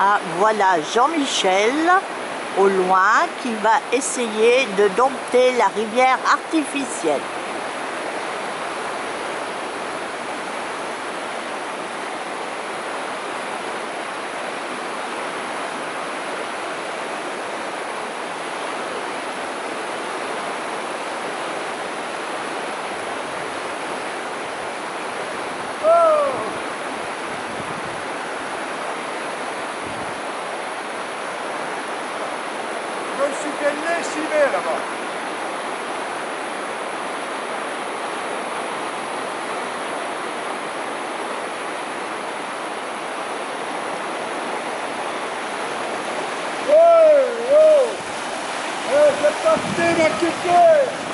Ah, voilà Jean-Michel au loin qui va essayer de dompter la rivière artificielle. Me suis fait lessiver là-bas. Oh, oh, Eh, c'est parti, ma